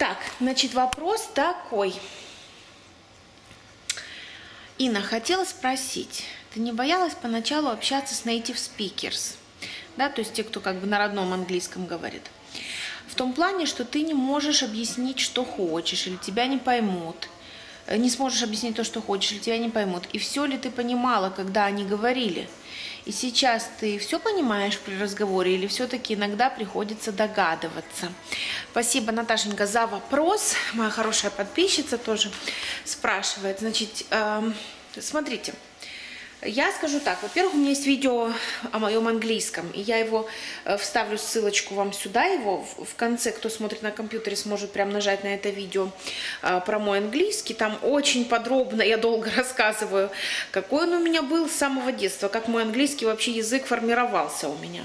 Так, значит, вопрос такой. Инна, хотела спросить, ты не боялась поначалу общаться с native speakers? Да, то есть те, кто как бы на родном английском говорит. В том плане, что ты не можешь объяснить, что хочешь, или тебя не поймут. Э, не сможешь объяснить то, что хочешь, или тебя не поймут. И все ли ты понимала, когда они говорили? И сейчас ты все понимаешь при разговоре или все-таки иногда приходится догадываться? Спасибо, Наташенька, за вопрос. Моя хорошая подписчица тоже спрашивает. Значит, э, смотрите, я скажу так, во-первых, у меня есть видео о моем английском, и я его э, вставлю ссылочку вам сюда, его в конце, кто смотрит на компьютере, сможет прям нажать на это видео э, про мой английский. Там очень подробно, я долго рассказываю, какой он у меня был с самого детства, как мой английский вообще язык формировался у меня.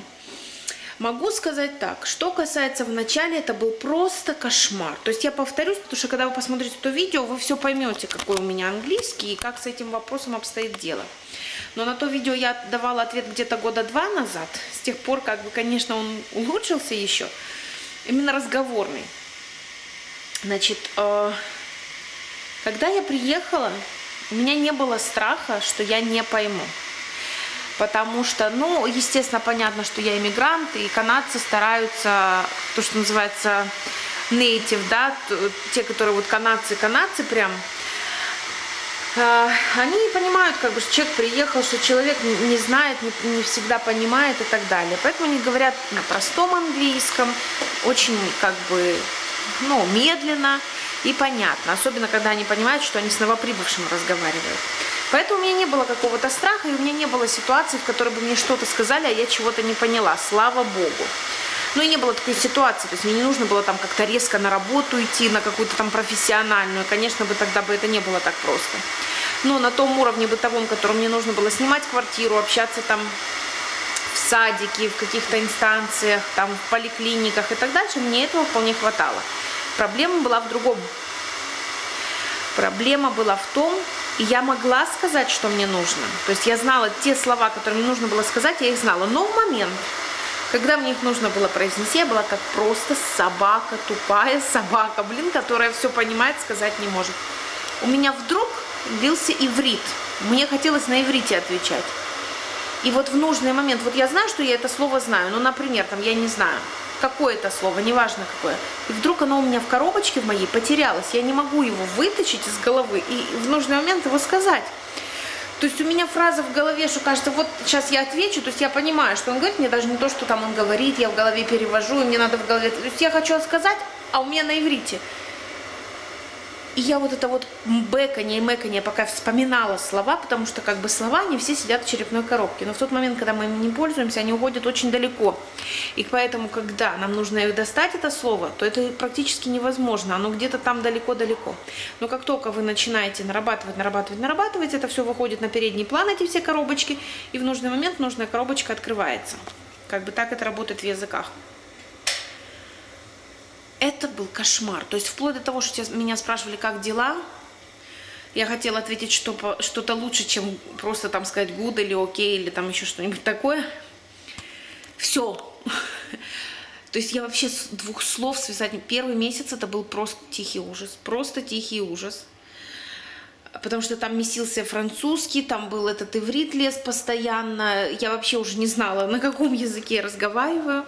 Могу сказать так, что касается в начале, это был просто кошмар. То есть я повторюсь, потому что когда вы посмотрите это видео, вы все поймете, какой у меня английский и как с этим вопросом обстоит дело. Но на то видео я давала ответ где-то года два назад. С тех пор, как бы, конечно, он улучшился еще. Именно разговорный. Значит, э, когда я приехала, у меня не было страха, что я не пойму. Потому что, ну, естественно, понятно, что я иммигрант, и канадцы стараются, то, что называется native, да, те, которые вот канадцы, канадцы прям, а, они понимают, как бы, что человек приехал, что человек не знает, не, не всегда понимает и так далее. Поэтому они говорят на простом английском, очень как бы, ну, медленно и понятно. Особенно, когда они понимают, что они с новоприбывшим разговаривают. Поэтому у меня не было какого-то страха, и у меня не было ситуации, в которой бы мне что-то сказали, а я чего-то не поняла. Слава Богу. Ну и не было такой ситуации, то есть мне не нужно было там как-то резко на работу идти, на какую-то там профессиональную. Конечно бы тогда бы это не было так просто. Но на том уровне бытовом, котором мне нужно было снимать квартиру, общаться там в садике, в каких-то инстанциях, там в поликлиниках и так дальше, мне этого вполне хватало. Проблема была в другом. Проблема была в том, и я могла сказать, что мне нужно. То есть я знала те слова, которые мне нужно было сказать, я их знала. Но в момент, когда мне их нужно было произнести, я была как просто собака, тупая собака, блин, которая все понимает, сказать не может. У меня вдруг лился иврит. Мне хотелось на иврите отвечать. И вот в нужный момент, вот я знаю, что я это слово знаю, ну, например, там, я не знаю, какое это слово, неважно какое. И вдруг оно у меня в коробочке в моей потерялось. Я не могу его вытащить из головы и в нужный момент его сказать. То есть у меня фраза в голове, что кажется, вот сейчас я отвечу, то есть я понимаю, что он говорит, мне даже не то, что там он говорит, я в голове перевожу, и мне надо в голове... То есть я хочу сказать, а у меня на иврите. И я вот это вот бэканье и мэканье пока вспоминала слова, потому что как бы слова, они все сидят в черепной коробке. Но в тот момент, когда мы ими не пользуемся, они уходят очень далеко. И поэтому, когда нам нужно достать это слово, то это практически невозможно. Оно где-то там далеко-далеко. Но как только вы начинаете нарабатывать, нарабатывать, нарабатывать, это все выходит на передний план, эти все коробочки, и в нужный момент нужная коробочка открывается. Как бы так это работает в языках это был кошмар. То есть вплоть до того, что меня спрашивали, как дела, я хотела ответить что-то что лучше, чем просто там сказать good или окей, или там еще что-нибудь такое. Все. То есть я вообще с двух слов связать... Первый месяц это был просто тихий ужас. Просто тихий ужас. Потому что там месился французский, там был этот иврит лес постоянно. Я вообще уже не знала, на каком языке я разговариваю.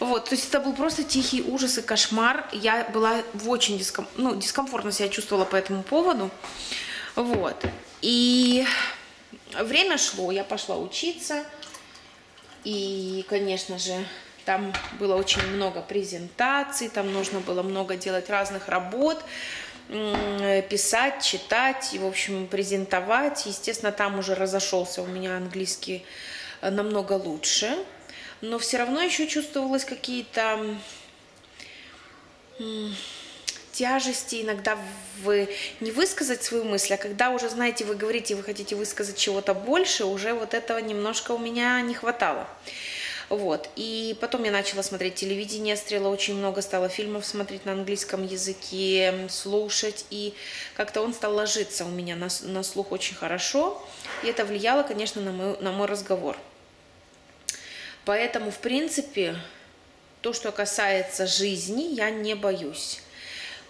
Вот, то есть это был просто тихий ужас и кошмар. Я была в очень диском... ну, дискомфортно себя чувствовала по этому поводу. Вот. И время шло, я пошла учиться. И, конечно же, там было очень много презентаций, там нужно было много делать разных работ, писать, читать и, в общем, презентовать. Естественно, там уже разошелся у меня английский э, намного лучше но все равно еще чувствовалось какие-то тяжести иногда в не высказать свою мысль, а когда уже, знаете, вы говорите, вы хотите высказать чего-то больше, уже вот этого немножко у меня не хватало. Вот. И потом я начала смотреть телевидение, стрела очень много, стала фильмов смотреть на английском языке, слушать, и как-то он стал ложиться у меня на, на слух очень хорошо, и это влияло, конечно, на мой, на мой разговор. Поэтому, в принципе, то, что касается жизни, я не боюсь.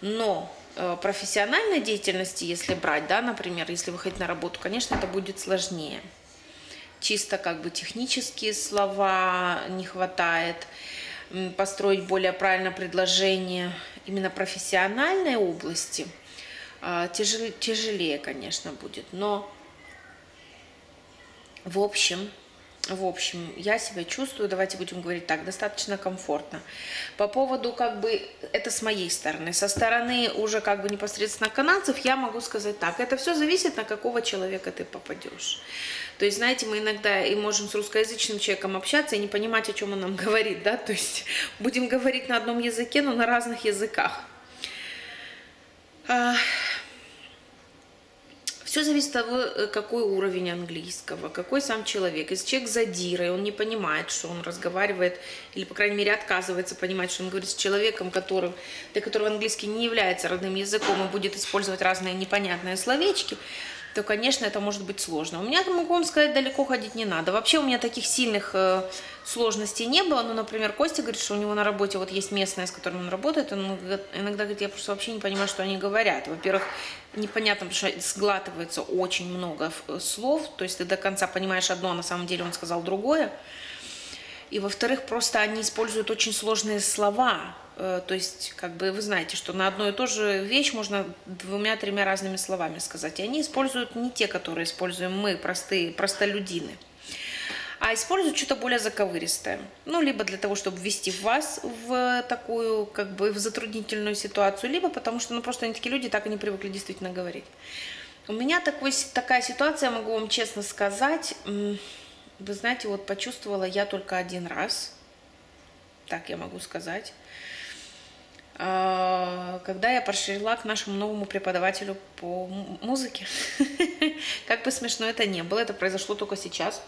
Но э, профессиональной деятельности, если брать, да, например, если выходить на работу, конечно, это будет сложнее. Чисто как бы технические слова не хватает, построить более правильное предложение именно профессиональной области тяжелее, тяжелее, конечно, будет. Но в общем, в общем, я себя чувствую, давайте будем говорить так, достаточно комфортно. По поводу, как бы, это с моей стороны. Со стороны уже, как бы, непосредственно канадцев, я могу сказать так. Это все зависит, на какого человека ты попадешь. То есть, знаете, мы иногда и можем с русскоязычным человеком общаться и не понимать, о чем он нам говорит, да, то есть будем говорить на одном языке, но на разных языках. Все зависит от того, э, какой уровень английского, какой сам человек. Если человек задира, и он не понимает, что он разговаривает, или, по крайней мере, отказывается понимать, что он говорит с человеком, которым, для которого английский не является родным языком, и будет использовать разные непонятные словечки, то, конечно, это может быть сложно. У меня, могу вам сказать, далеко ходить не надо. Вообще у меня таких сильных э, сложностей не было. Ну, например, Костя говорит, что у него на работе вот есть местная, с которой он работает. Он иногда говорит, я просто вообще не понимаю, что они говорят. Во-первых, непонятно, потому что сглатывается очень много э, слов. То есть ты до конца понимаешь одно, а на самом деле он сказал другое. И, во-вторых, просто они используют очень сложные слова. Э, то есть, как бы вы знаете, что на одну и ту же вещь можно двумя-тремя разными словами сказать. И они используют не те, которые используем мы, простые, простолюдины, а используют что-то более заковыристое. Ну, либо для того, чтобы ввести вас в такую, как бы, в затруднительную ситуацию, либо потому что, ну, просто они такие люди, так и не привыкли действительно говорить. У меня такой, такая ситуация, могу вам честно сказать, вы знаете, вот почувствовала я только один раз, так я могу сказать, когда я пришла к нашему новому преподавателю по музыке. Как бы смешно это не было, это произошло только сейчас.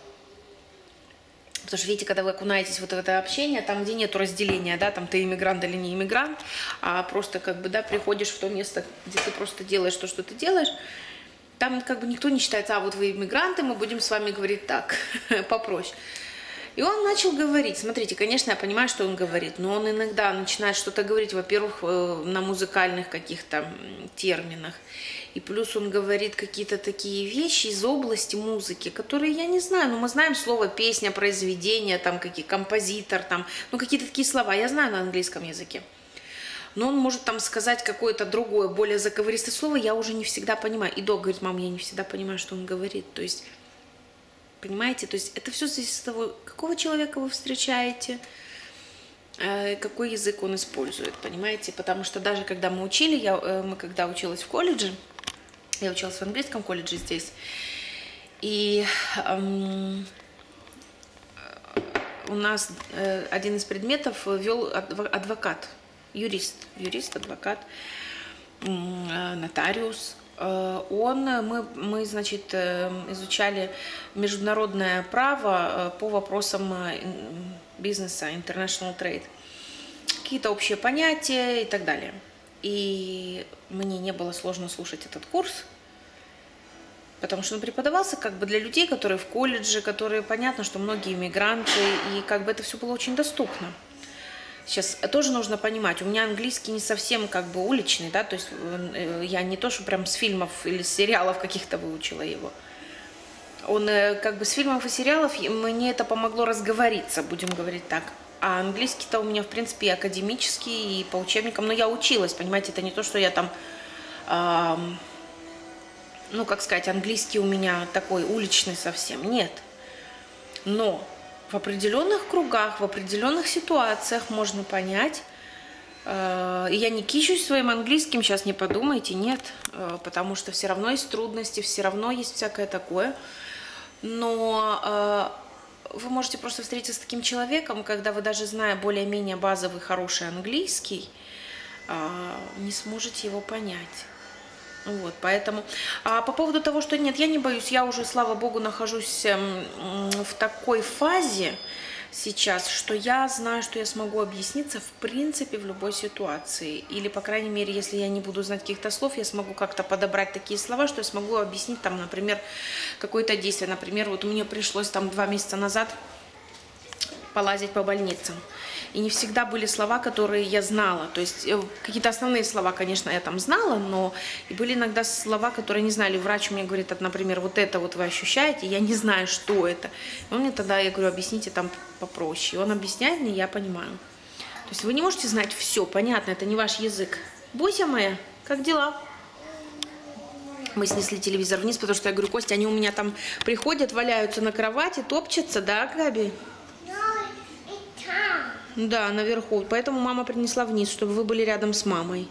Потому что, видите, когда вы окунаетесь вот в это общение, там, где нет разделения, да, там ты иммигрант или не иммигрант, а просто как бы, да, приходишь в то место, где ты просто делаешь то, что ты делаешь, там как бы никто не считается, а вот вы иммигранты, мы будем с вами говорить так, попроще. И он начал говорить. Смотрите, конечно, я понимаю, что он говорит, но он иногда начинает что-то говорить, во-первых, э, на музыкальных каких-то терминах. И плюс он говорит какие-то такие вещи из области музыки, которые я не знаю. Ну, мы знаем слово песня, произведение, там какие композитор, там, ну, какие-то такие слова. Я знаю на английском языке. Но он может там сказать какое-то другое, более заковыристое слово, я уже не всегда понимаю. И док говорит, мам, я не всегда понимаю, что он говорит. То есть Понимаете? То есть это все зависит от того, какого человека вы встречаете, э, какой язык он использует, понимаете? Потому что даже когда мы учили, я, э, мы когда училась в колледже, я училась в английском колледже здесь, и эм, у нас э, один из предметов вел адвокат, юрист, юрист, адвокат, э, нотариус, Э, он, мы, мы, значит, э, изучали международное право э, по вопросам бизнеса, international trade, какие-то общие понятия и так далее. И мне не было сложно слушать этот курс, потому что он преподавался как бы для людей, которые в колледже, которые, понятно, что многие иммигранты, и как бы это все было очень доступно. Сейчас тоже нужно понимать, у меня английский не совсем как бы уличный, да, то есть э, я не то, что прям с фильмов или с сериалов каких-то выучила его. Он э, как бы с фильмов и сериалов, мне это помогло разговориться, будем говорить так. А английский-то у меня, в принципе, и академический, и по учебникам. Но я училась, понимаете, это не то, что я там, э, ну, как сказать, английский у меня такой уличный совсем. Нет. Но в определенных кругах, в определенных ситуациях можно понять, э, я не кичусь своим английским, сейчас не подумайте, нет, э, потому что все равно есть трудности, все равно есть всякое такое. Но э, вы можете просто встретиться с таким человеком, когда вы даже зная более-менее базовый хороший английский, не сможете его понять. Вот, поэтому. А по поводу того, что нет, я не боюсь, я уже, слава богу, нахожусь эм, в такой фазе сейчас, что я знаю, что я смогу объясниться в принципе в любой ситуации. Или, по крайней мере, если я не буду знать каких-то слов, я смогу как-то подобрать такие слова, что я смогу объяснить там, например, какое-то действие. Например, вот мне пришлось там два месяца назад полазить по больницам. И не всегда были слова, которые я знала. То есть э, какие-то основные слова, конечно, я там знала, но и были иногда слова, которые не знали. Врач мне говорит, например, вот это вот вы ощущаете, я не знаю, что это. Он мне тогда, я говорю, объясните там попроще. Он объясняет мне, я понимаю. То есть вы не можете знать все, понятно, это не ваш язык. Буся моя, как дела? Мы снесли телевизор вниз, потому что я говорю, Костя, они у меня там приходят, валяются на кровати, топчутся, да, Габи? Да, наверху. Поэтому мама принесла вниз, чтобы вы были рядом с мамой.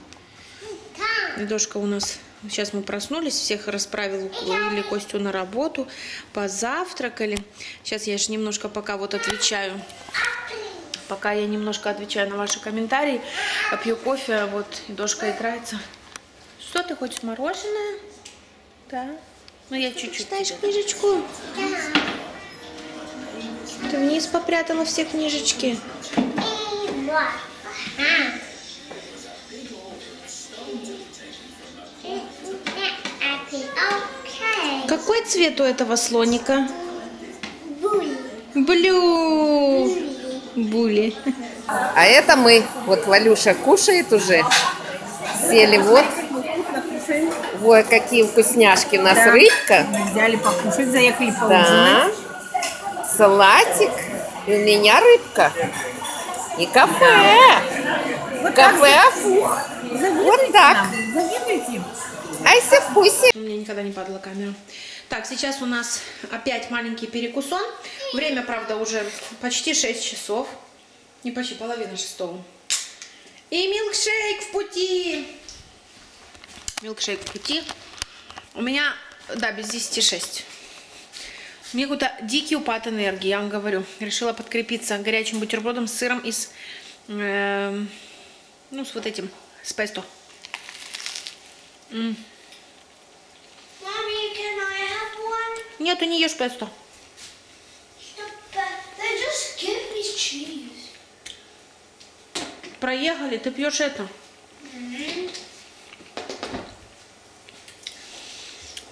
Дошка у нас... Сейчас мы проснулись, всех расправил, или Костю на работу, позавтракали. Сейчас я же немножко пока вот отвечаю Пока я немножко отвечаю на ваши комментарии, пью кофе, вот дошка играется. Что ты хочешь, мороженое? Да. Ну я чуть-чуть. Читаешь книжечку? Да. Ты вниз попрятала все книжечки? Какой цвет у этого слоника? Блю. Були. А это мы. Вот Валюша кушает уже. Сели вот. Вот какие вкусняшки у нас да. рыбка. Взяли покушать, заехали поужинать. Да. Салатик. И у меня рыбка. И кафе. Вот кафе Афух. Вот так. Завидуйте. Айся пуси. У меня никогда не падала камера. Так, сейчас у нас опять маленький перекусон. Время, правда, уже почти 6 часов. Не почти, половина шестого. И милкшейк в пути. Милкшейк в пути. У меня, да, без 10 6. Меня какой-то дикий упад энергии, я вам говорю. Решила подкрепиться горячим бутербродом с сыром и с, э, ну, с вот этим, с песто. М Нет, ты не ешь песто. Проехали, ты пьешь это.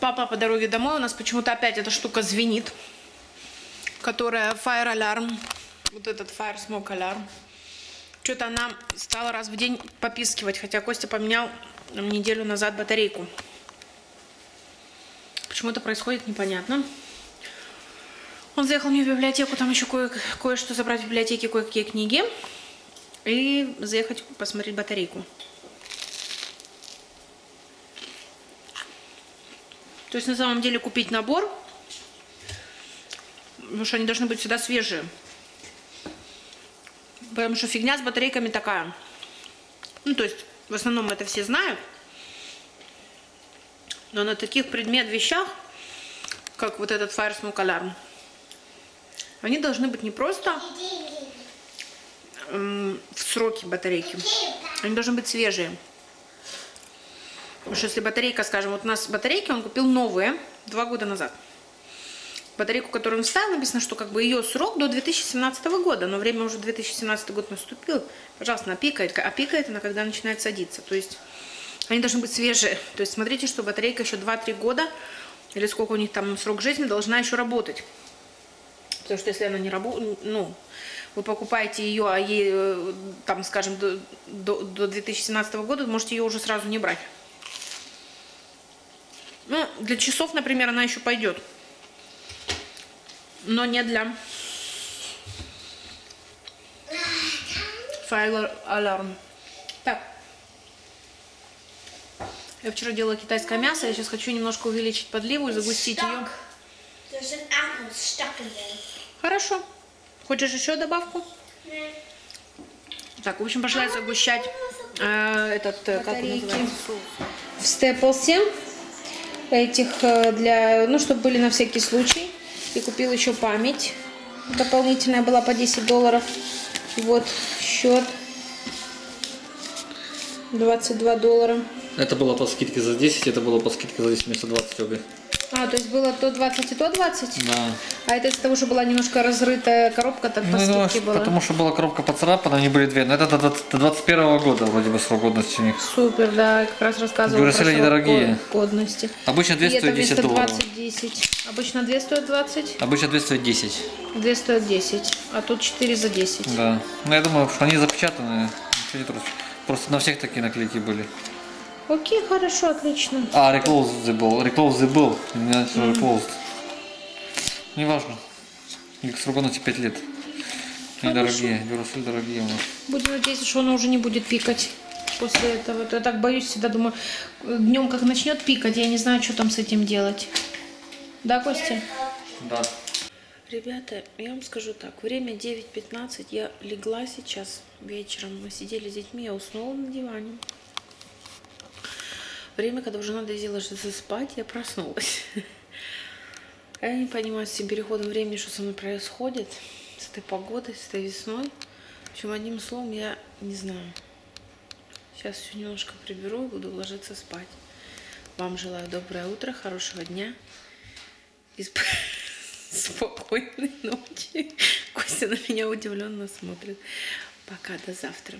Папа по дороге домой, у нас почему-то опять эта штука звенит, которая Fire Alarm, вот этот Fire Smoke Alarm. Что-то она стала раз в день попискивать, хотя Костя поменял неделю назад батарейку. Почему это происходит, непонятно. Он заехал мне в библиотеку, там еще кое-что забрать в библиотеке, кое-какие книги. И заехать посмотреть батарейку. То есть на самом деле купить набор, потому что они должны быть всегда свежие. Потому что фигня с батарейками такая. Ну, то есть, в основном это все знают. Но на таких предмет вещах, как вот этот Fire Smoke Alarm, они должны быть не просто в сроки батарейки, они должны быть свежие. Потому что если батарейка, скажем, вот у нас батарейки он купил новые два года назад. Батарейку, которую он вставил, написано, что как бы ее срок до 2017 года, но время уже 2017 год наступил. Пожалуйста, она пикает, а пикает она, когда начинает садиться. То есть они должны быть свежие. То есть смотрите, что батарейка еще 2-3 года, или сколько у них там срок жизни, должна еще работать. Потому что если она не работает, ну, вы покупаете ее, а ей, э, там, скажем, до, до, до 2017 года, можете ее уже сразу не брать. Ну, для часов, например, она еще пойдет. Но не для Fire Alarm. Так. Я вчера делала китайское мясо, я сейчас хочу немножко увеличить подливу и загустить ее. Хорошо. Хочешь еще добавку? Нет. Так, в общем, пошла я загущать э, этот, э, как он называется? В степлсе этих э, для, ну, чтобы были на всякий случай. И купил еще память. Дополнительная была по 10 долларов. Вот счет. 22 доллара. Это было по скидке за 10, это было по скидке за 10 вместо 20 рублей. А, то есть было то 20 и то 20? Да. А это из-за того, что была немножко разрытая коробка, так по Ну, я думаю, скидке было? потому что была коробка поцарапана, они были две. Но это до, до- до 21 года вроде бы срок годности у них. Супер, да, я как раз рассказывала Дюрасели про срок недорогие. го- годности. Обычно две И это стоят 10 вместо долларов. 20 10. Обычно 2 стоят 20, Обычно две стоят 10. 2 стоят 10, а тут 4 за 10. Да. Ну, я думаю, что они запечатаны. Ничего не трогать. Просто на всех такие наклейки были. Окей, хорошо, отлично. А, Reclosed был. Reclosed был. У меня mm. Reclosed. Неважно. Их срок годности 5 лет. Они дорогие. Дюрасель дорогие у нас. Будем надеяться, что она уже не будет пикать после этого. То Я так боюсь всегда, думаю, днем как начнет пикать, я не знаю, что там с этим делать. Да, Костя? Да. Ребята, я вам скажу так, время 9.15, я легла сейчас вечером, мы сидели с детьми, я уснула на диване. Время, когда уже надо ложиться спать, я проснулась. Я не понимаю с этим переходом времени, что со мной происходит, с этой погодой, с этой весной. В общем, одним словом, я не знаю. Сейчас все немножко приберу и буду ложиться спать. Вам желаю доброе утро, хорошего дня и сп- спокойной ночи. Костя на меня удивленно смотрит. Пока, до завтра.